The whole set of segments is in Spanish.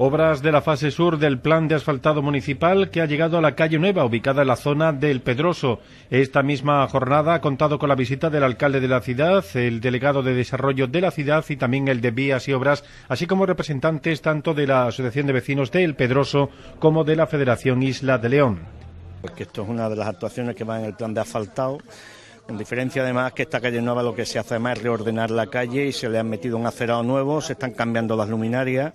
Obras de la fase sur del plan de asfaltado municipal que ha llegado a la calle Nueva, ubicada en la zona del Pedroso. Esta misma jornada ha contado con la visita del alcalde de la ciudad, el delegado de desarrollo de la ciudad y también el de vías y obras, así como representantes tanto de la Asociación de Vecinos del Pedroso como de la Federación Isla de León. Porque esto es una de las actuaciones que va en el plan de asfaltado. En diferencia además que esta calle nueva lo que se hace además es reordenar la calle y se le han metido un acerado nuevo, se están cambiando las luminarias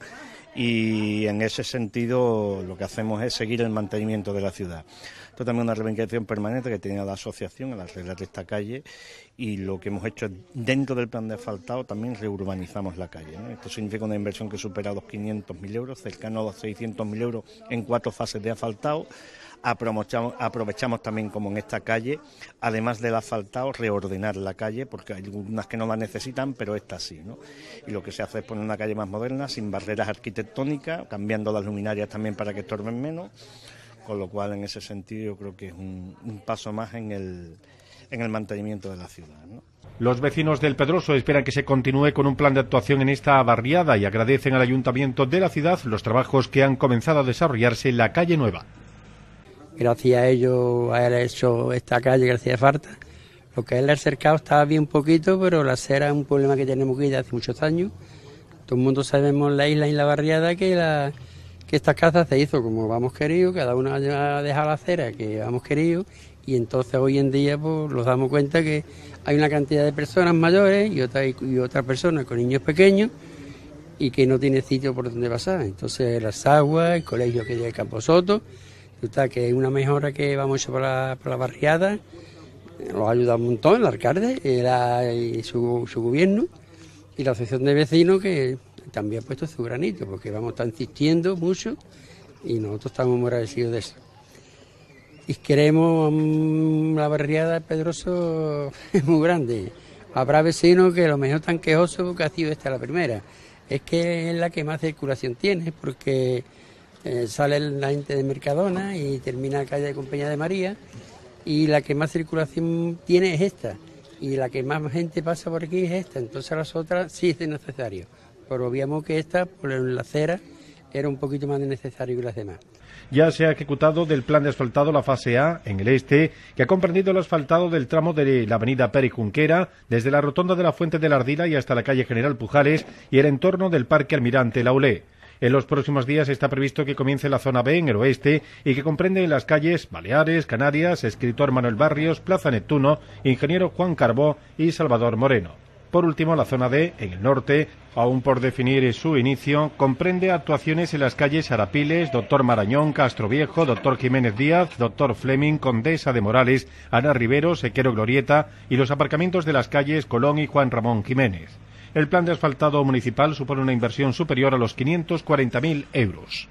y en ese sentido lo que hacemos es seguir el mantenimiento de la ciudad. Esto también es una reivindicación permanente que tenía la asociación al arreglar esta calle y lo que hemos hecho dentro del plan de asfaltado también reurbanizamos la calle. Esto significa una inversión que supera los 500.000 euros, cercano a los 600.000 euros en cuatro fases de asfaltado Aprovechamos, aprovechamos también, como en esta calle, además del asfaltado, reordenar la calle, porque hay algunas que no la necesitan, pero esta sí. ¿no? Y lo que se hace es poner una calle más moderna, sin barreras arquitectónicas, cambiando las luminarias también para que estorben menos, con lo cual, en ese sentido, yo creo que es un, paso más en el, en el mantenimiento de la ciudad. Los vecinos del Pedroso esperan que se continúe con un plan de actuación en esta barriada y agradecen al ayuntamiento de la ciudad los trabajos que han comenzado a desarrollarse en la calle Nueva gracias a ello, a él hecho esta calle que hacía falta. Lo que es el cercado estaba bien poquito, pero la acera es un problema que tenemos aquí desde hace muchos años. Todo el mundo sabemos la isla y la barriada que, la, que esta casa se hizo como vamos querido, cada uno ha dejado la acera que vamos querido, y entonces hoy en día pues nos damos cuenta que hay una cantidad de personas mayores y otra, y otra personas con niños pequeños y que no tiene sitio por donde pasar. Entonces las aguas, el colegio que llega el Campo Soto, que es una mejora que vamos a por la, por la barriada, nos ha ayudado un montón el alcalde y, su, gobierno y la asociación de vecinos que también ha puesto su granito, porque vamos a estar insistiendo mucho y nosotros estamos muy agradecidos de eso. Y queremos mm, la barriada de Pedroso es muy grande. Habrá vecinos que lo mejor están quejosos porque ha sido esta la primera. Es que es la que más circulación tiene, porque eh, sale la gente de Mercadona y termina la calle de Compañía de María y la que más circulación tiene es esta y la que más gente pasa por aquí es esta, entonces las otras sí es necesario, pero obviamos que esta por la acera era un poquito más necesario que las demás. Ya se ha ejecutado del plan de asfaltado la fase A en el este, que ha comprendido el asfaltado del tramo de la avenida Pérez Junquera, desde la rotonda de la Fuente de la Ardila y hasta la calle General Pujales y el entorno del Parque Almirante Laulé. En los próximos días está previsto que comience la zona B en el oeste y que comprende las calles Baleares, Canarias, Escritor Manuel Barrios, Plaza Neptuno, Ingeniero Juan Carbó y Salvador Moreno. Por último, la zona D, en el norte, aún por definir su inicio, comprende actuaciones en las calles Arapiles, Doctor Marañón, Castro Viejo, Doctor Jiménez Díaz, Doctor Fleming, Condesa de Morales, Ana Rivero, Sequero Glorieta y los aparcamientos de las calles Colón y Juan Ramón Jiménez. El plan de asfaltado municipal supone una inversión superior a los 540.000 euros.